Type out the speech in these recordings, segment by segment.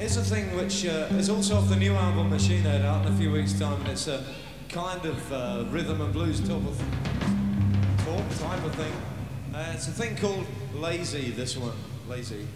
Here's a thing which uh, is also off the new album Machine Head out in a few weeks' time. And it's a kind of uh, rhythm and blues type of, type of thing. Uh, it's a thing called Lazy, this one. Lazy.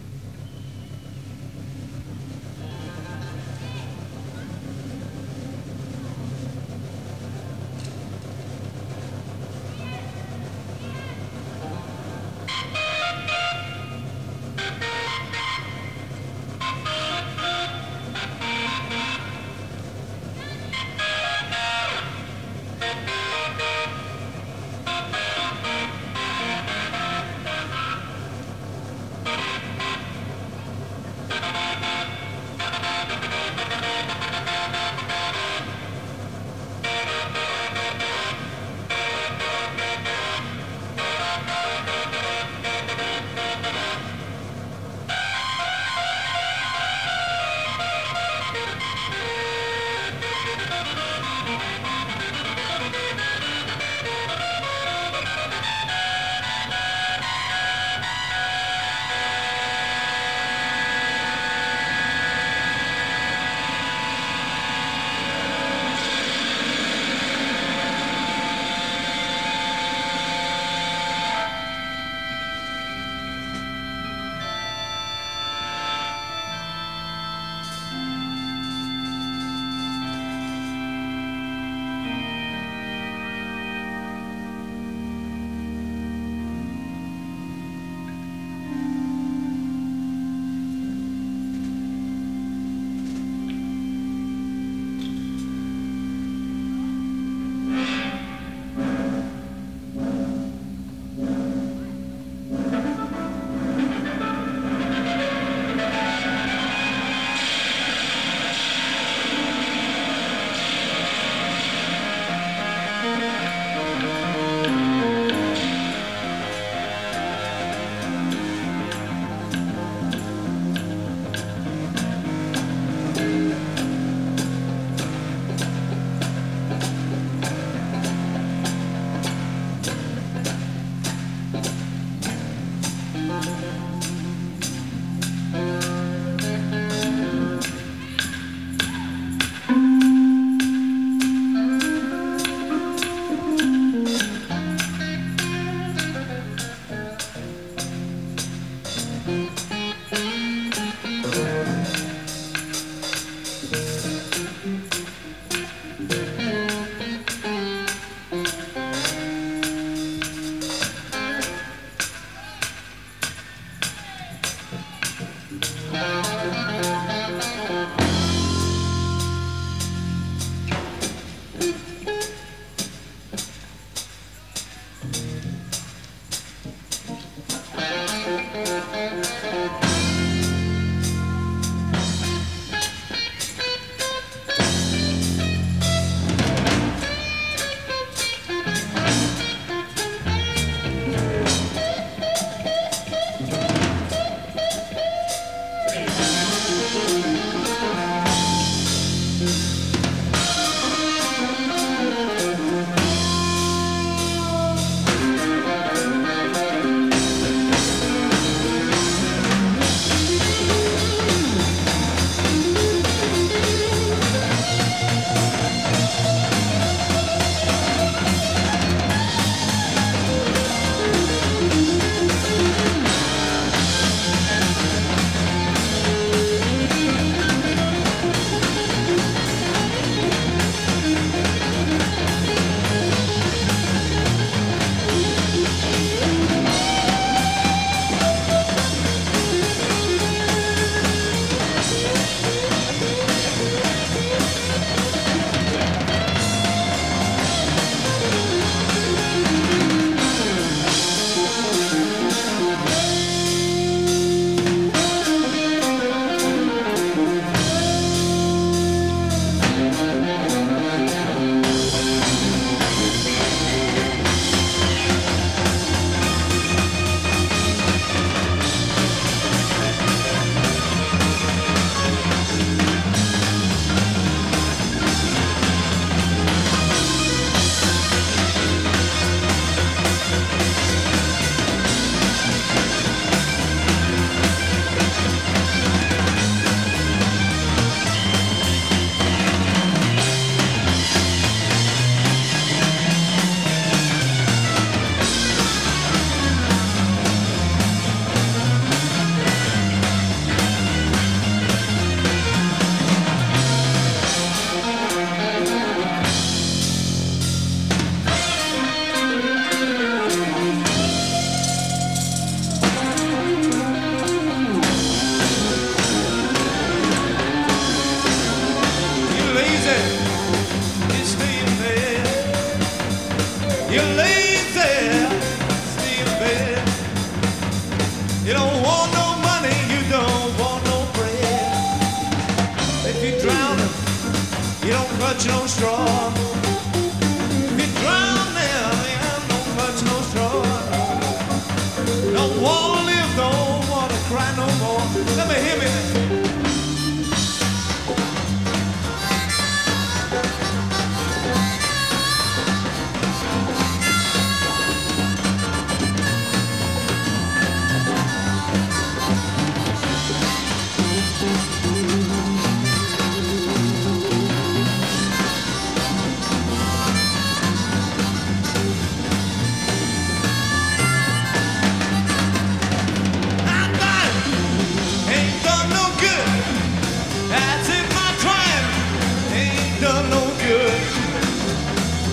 done no good.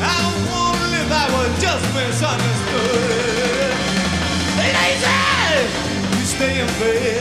I don't want to live, I was just misunderstood. Lazy, you stay in bed.